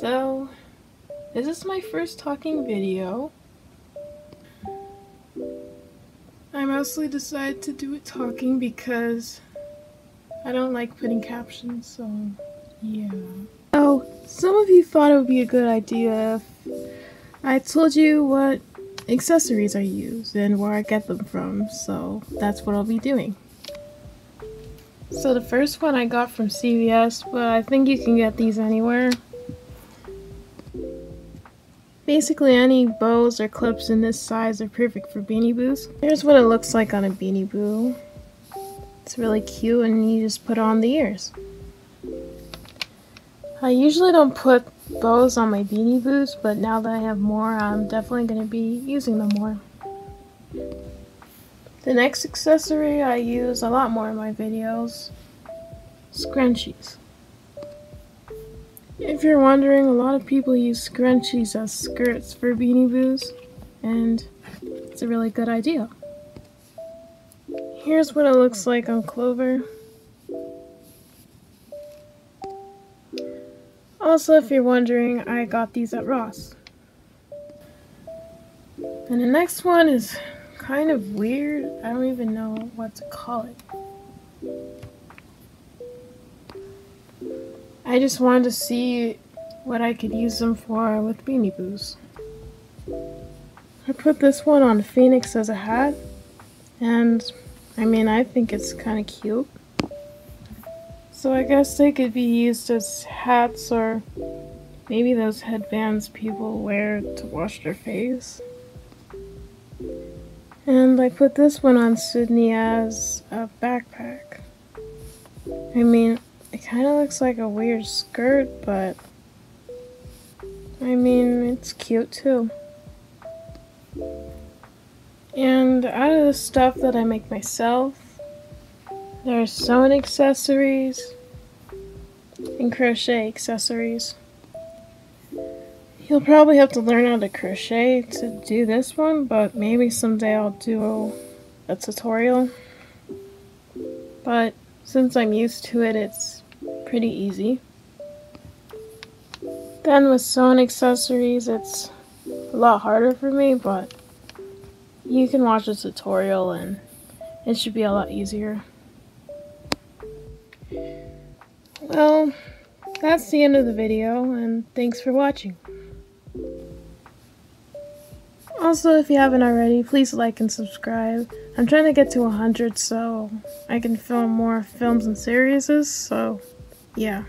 So, this is my first talking video. I mostly decided to do it talking because I don't like putting captions, so yeah. Oh, some of you thought it would be a good idea if I told you what accessories I use and where I get them from, so that's what I'll be doing. So the first one I got from CVS, but I think you can get these anywhere. Basically any bows or clips in this size are perfect for Beanie Boos. Here's what it looks like on a Beanie Boo. It's really cute and you just put on the ears. I usually don't put bows on my Beanie Boos, but now that I have more, I'm definitely going to be using them more. The next accessory I use a lot more in my videos, scrunchies. If you're wondering, a lot of people use scrunchies as skirts for Beanie Boos, and it's a really good idea. Here's what it looks like on Clover. Also, if you're wondering, I got these at Ross. And the next one is kind of weird. I don't even know what to call it. I just wanted to see what I could use them for with Beanie Boos. I put this one on Phoenix as a hat, and I mean, I think it's kind of cute. So I guess they could be used as hats or maybe those headbands people wear to wash their face. And I put this one on Sydney as a backpack. I mean, it kind of looks like a weird skirt, but I mean, it's cute too. And out of the stuff that I make myself, there's sewing accessories and crochet accessories. You'll probably have to learn how to crochet to do this one, but maybe someday I'll do a tutorial. But since I'm used to it, it's pretty easy. Then with sewing accessories, it's a lot harder for me, but you can watch a tutorial and it should be a lot easier. Well, that's the end of the video, and thanks for watching. Also, if you haven't already, please like and subscribe. I'm trying to get to 100 so I can film more films and series, so yeah.